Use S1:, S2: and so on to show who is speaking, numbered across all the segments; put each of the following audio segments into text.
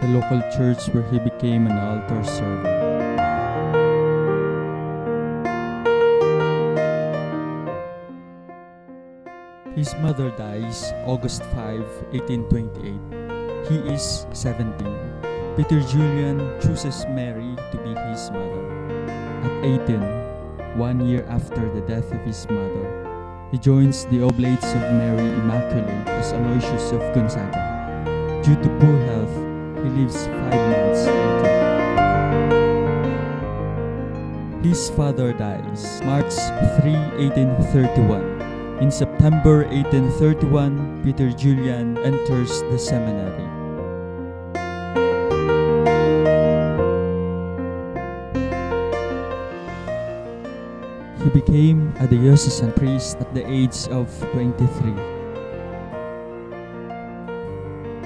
S1: the local church where he became an altar server. His mother dies August 5, 1828. He is 17. Peter Julian chooses Mary to be his mother. At 18, one year after the death of his mother, he joins the Oblates of Mary Immaculate as Aloysius of Gonzaga. Due to poor health, he lives five months later. His father dies March 3, 1831. In September 1831, Peter Julian enters the seminary. He became a diocesan priest at the age of 23.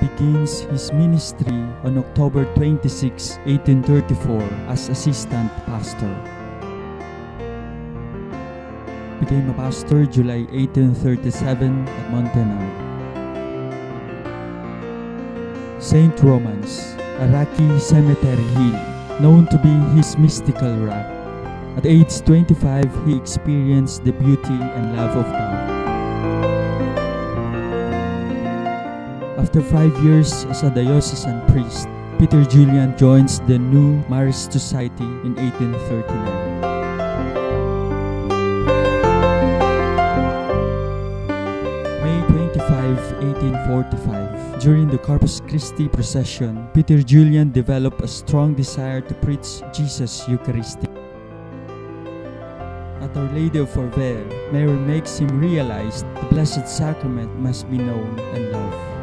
S1: Begins his ministry on October 26, 1834 as assistant pastor. Became a pastor July 1837 at Montenegro. Saint Romans, a rocky cemetery hill known to be his mystical rock. At age 25, he experienced the beauty and love of God. After five years as a diocesan priest, Peter Julian joins the New Marist Society in 1839. May 25, 1845, during the Corpus Christi procession, Peter Julian developed a strong desire to preach Jesus Eucharistic. At Our Lady of Fourvière, Mary makes him realize the Blessed Sacrament must be known and loved.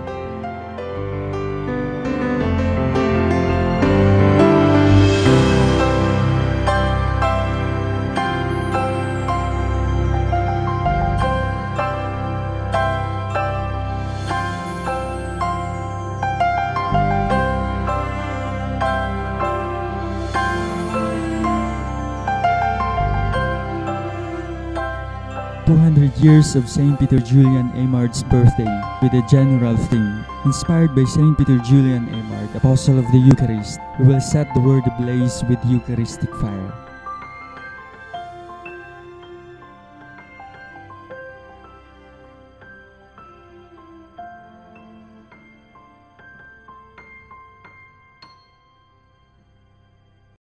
S1: Two hundred years of Saint Peter Julian Eymard's birthday with a general theme. Inspired by Saint Peter Julian Aymard, Apostle of the Eucharist, we will set the world ablaze with Eucharistic fire.